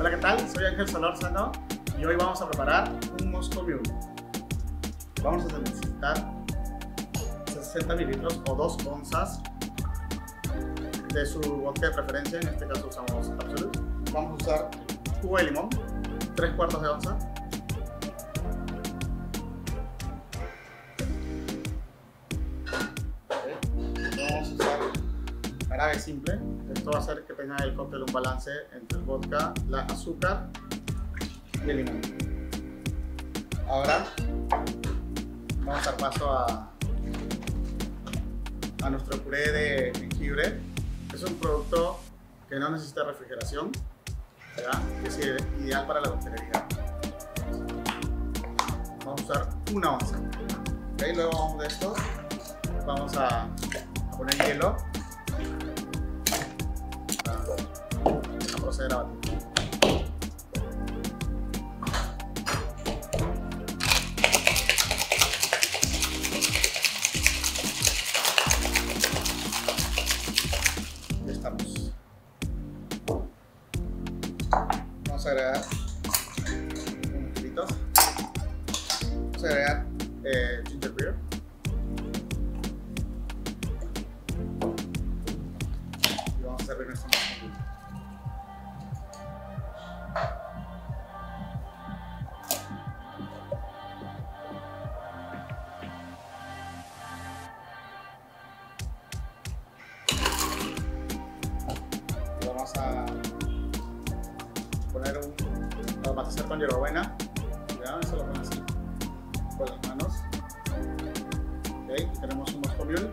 Hola, ¿qué tal? Soy Ángel Solórzano y hoy vamos a preparar un Moscow Mule. Vamos a necesitar 60 mililitros o 2 onzas de su vodka de preferencia, en este caso usamos Absolut. Vamos a usar jugo de limón, 3 cuartos de onza. Agave simple. Esto va a hacer que tenga el cóctel un balance entre el vodka, la azúcar y el limón. Ahora vamos a dar paso a, nuestro puré de jengibre. Es un producto que no necesita refrigeración, ¿verdad? es ideal para la coctelería. Vamos a usar una onza. ¿okay? Luego de esto vamos a poner hielo estamos. Vamos a agregar unos kilitos. Vamos a agregar eh, ginger beer. Y vamos a servir nuestro poner matizar con hierbabuena ya eso lo ponen así con las manos. Ok y tenemos un Moscow Mule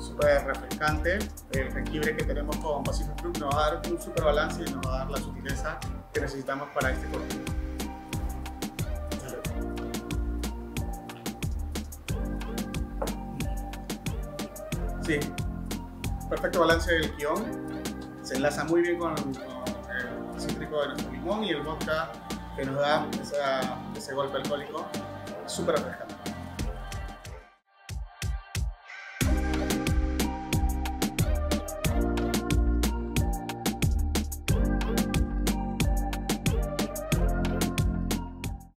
súper refrescante. El jengibre que tenemos con Pacific nos va a dar un super balance y nos va a dar la sutileza que necesitamos para este cóctel Sí, perfecto balance del guion. Se enlaza muy bien con, con, cítrico de nuestro limón y el vodka que nos da ese golpe alcohólico súper refrescante.